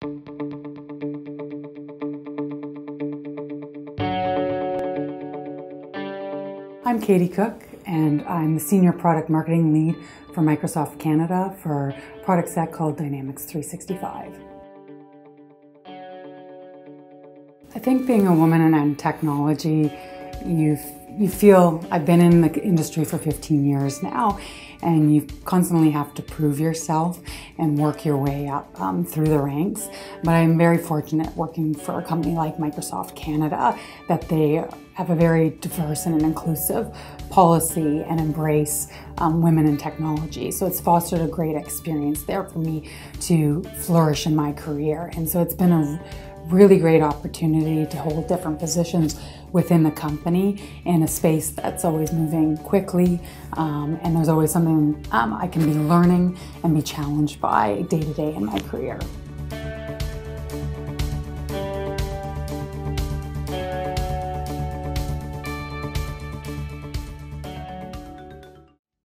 I'm Katie Cook, and I'm the Senior Product Marketing Lead for Microsoft Canada for a product set called Dynamics 365. I think being a woman in technology, you you feel I've been in the industry for 15 years now, and you constantly have to prove yourself and work your way up um, through the ranks. But I'm very fortunate working for a company like Microsoft Canada that they have a very diverse and an inclusive policy and embrace um, women in technology. So it's fostered a great experience there for me to flourish in my career. And so it's been a really great opportunity to hold different positions within the company in a space that's always moving quickly um, and there's always something um, I can be learning and be challenged by day to day in my career.